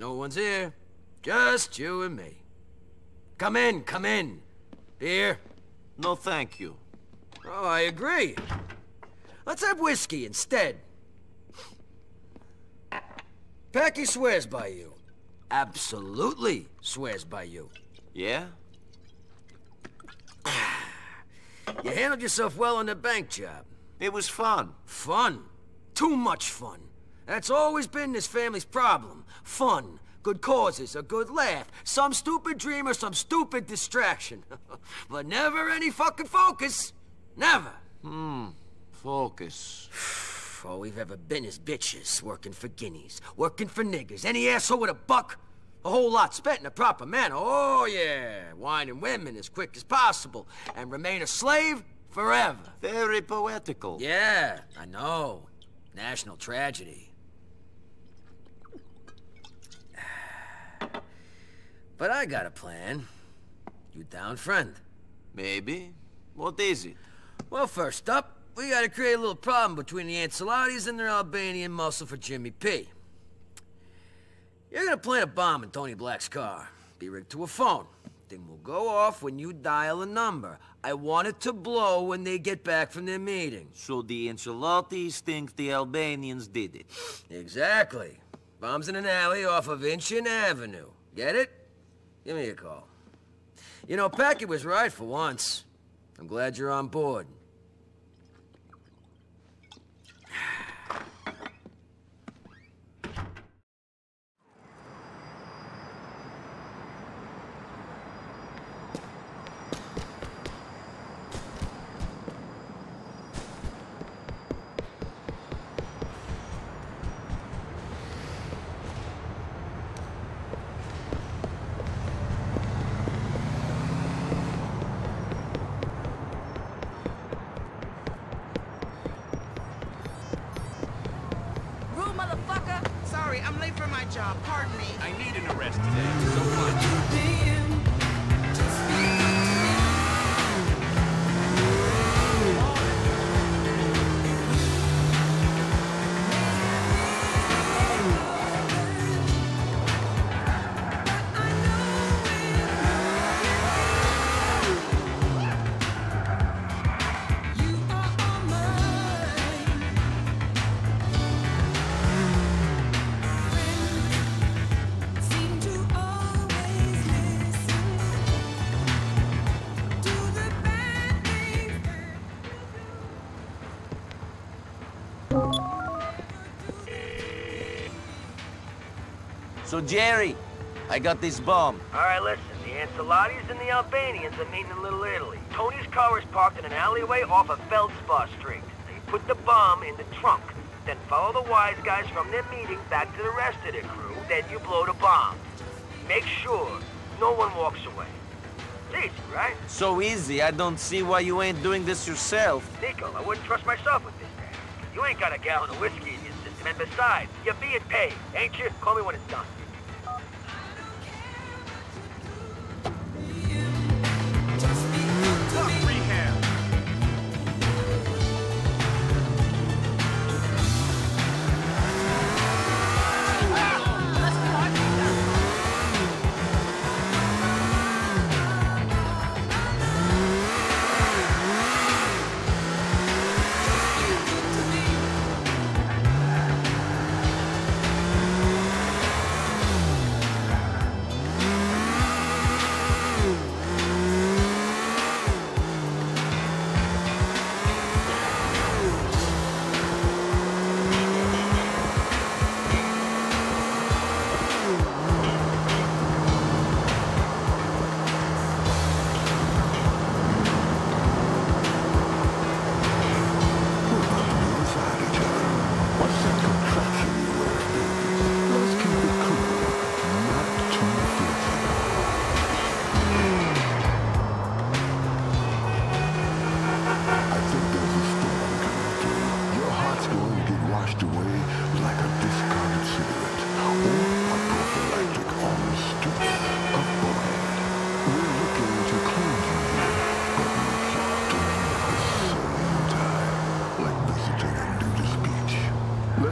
No one's here. Just you and me. Come in, come in. Beer? No, thank you. Oh, I agree. Let's have whiskey instead. Packy swears by you. Absolutely swears by you. Yeah? You handled yourself well on the bank job. It was fun. Fun. Too much fun. That's always been this family's problem. Fun. Good causes, a good laugh, some stupid dream or some stupid distraction. but never any fucking focus. Never. Hmm. Focus. All we've ever been is bitches, working for guineas, working for niggers, any asshole with a buck. A whole lot spent in a proper manner. Oh, yeah. Wine and women as quick as possible. And remain a slave forever. Very poetical. Yeah, I know. National tragedy. But I got a plan. You down, friend? Maybe. What is it? Well, first up, we gotta create a little problem between the Ancelottis and their Albanian muscle for Jimmy P. You're gonna plant a bomb in Tony Black's car. Be rigged to a phone. Thing will go off when you dial a number. I want it to blow when they get back from their meeting. So the Ancelottis think the Albanians did it. Exactly. Bomb's in an alley off of Inchin Avenue. Get it? Give me a call. You know, Packy was right for once. I'm glad you're on board. Late for my job. Pardon me. I need an arrest today, so fine. So, Gerry, I got this bomb. All right, listen. The Ancelottis and the Albanians are meeting in Little Italy. Tony's car is parked in an alleyway off of Feldspar Street. They put the bomb in the trunk. Then follow the wise guys from their meeting back to the rest of their crew. Then you blow the bomb. Make sure no one walks away. It's easy, right? So easy, I don't see why you ain't doing this yourself. Niko, I wouldn't trust myself with this. You ain't got a gallon of whiskey in your system, and besides, you're being paid, ain't you? Call me when it's done.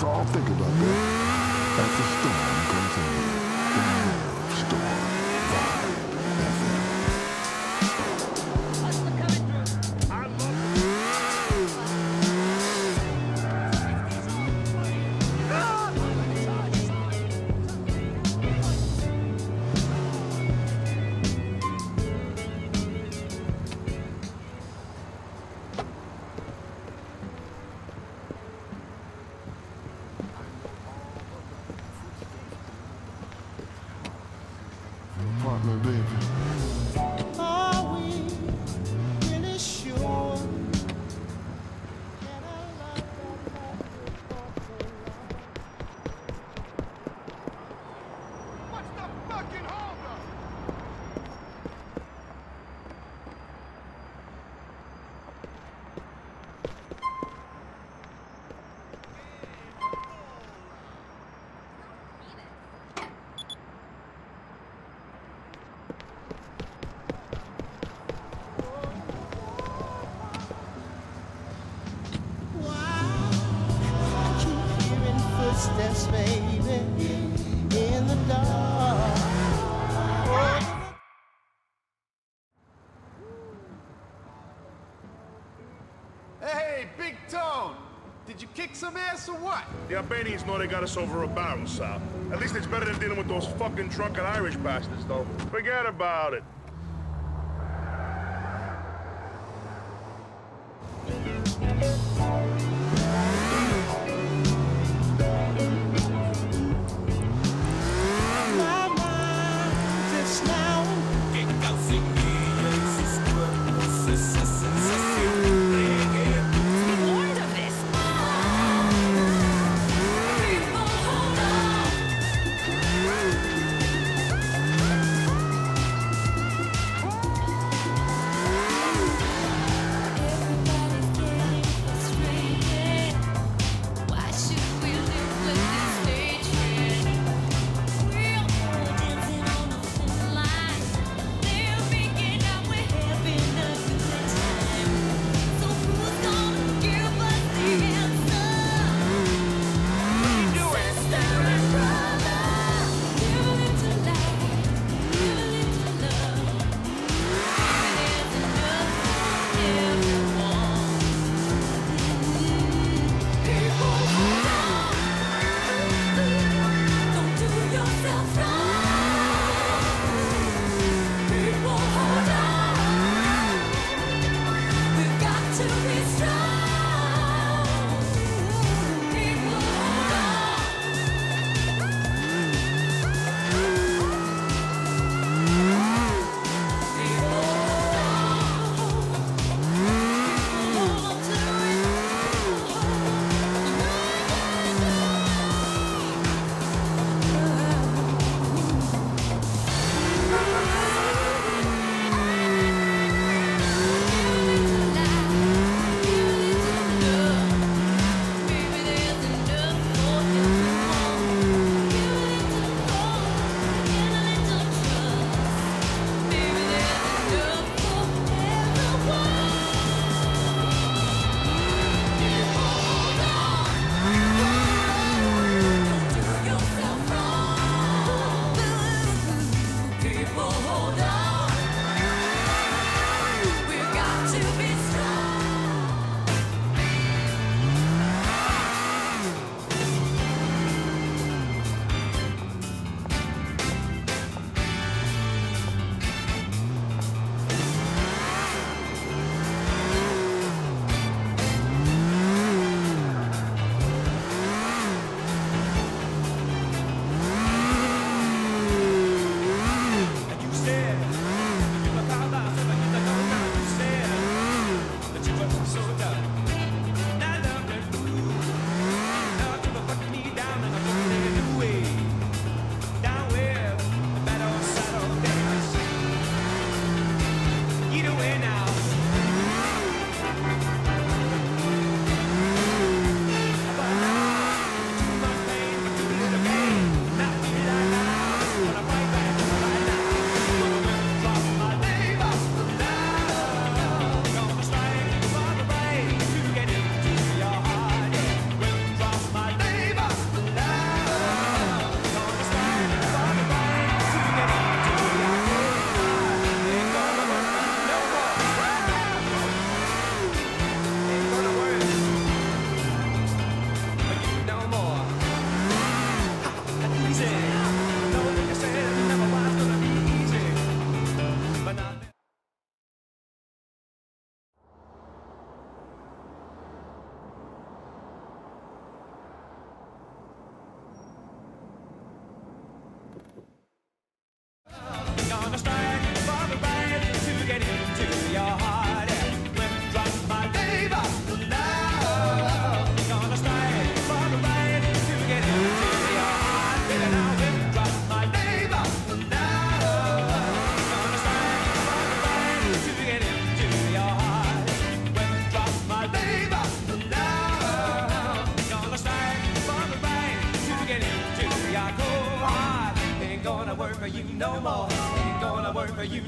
Beach. Let's think about that as the storm some ass or what? The Albanians know they got us over a barrel, Sal. At least it's better than dealing with those fucking drunken Irish bastards, though. Forget about it.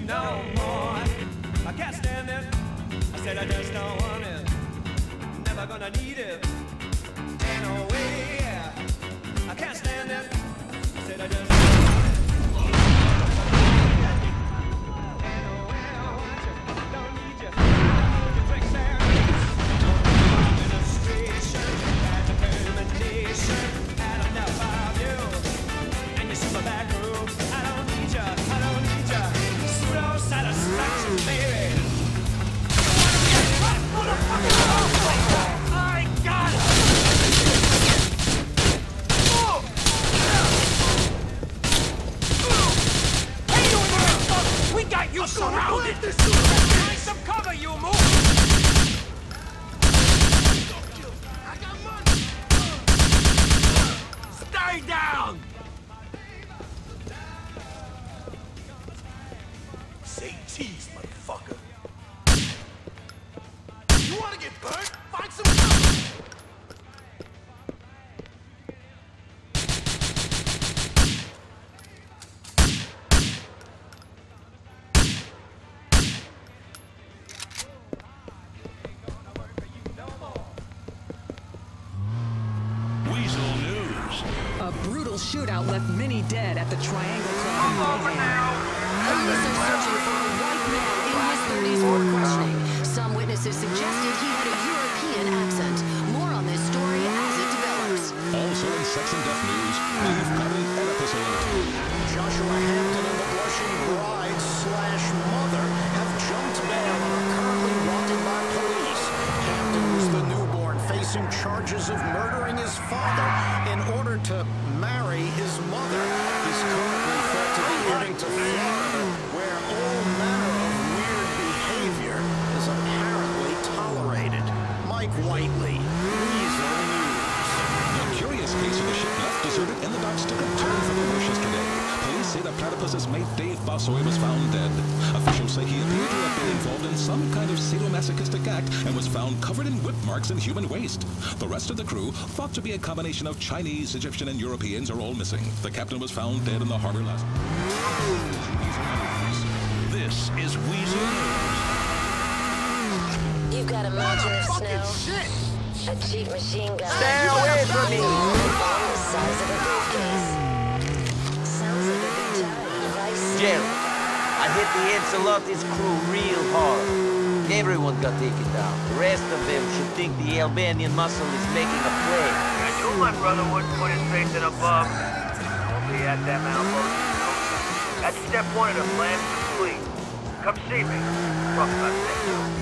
no more. I can't stand it. I said I just don't want brutal shootout left many dead at the Triangle Club in Mayhem. Police are searching for a white man in his 30s for questioning. Some witnesses suggested he had a European accent. More on this story as it develops. Also in sex and death news, we've got an Oedipus alert. Joshua Hampton and the blushing bride slash mother have jumped bail and are currently wanted by police. Hampton was the newborn facing charges of murdering his father in order to marry his mother. He's currently thought to be heading to Florida, where all manner of weird behavior is apparently tolerated. Mike Whiteley, Weasel News. The curious case of the ship left deserted and the docks took a turn for the worse yesterday. Police say the platypus's mate Dave Bossoy was found dead. Officials say he appeared to have been involved in some kind of sadomasochistic act and was found covered in whip marks and human waste. The rest of the crew, thought to be a combination of Chinese, Egyptian, and Europeans, are all missing. The captain was found dead in the harbor last. This is Weasel News. You've got a mountain of snow, a cheap machine gun, Stay away from me! the size of a briefcase. I hit the Ancelotti's crew real hard. Everyone got taken down. The rest of them should think the Albanian muscle is making a play. I knew my brother wouldn't put his face in a bum. Don't be at them elbows. That's step one of the plan complete. Come see me. That.